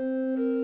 Música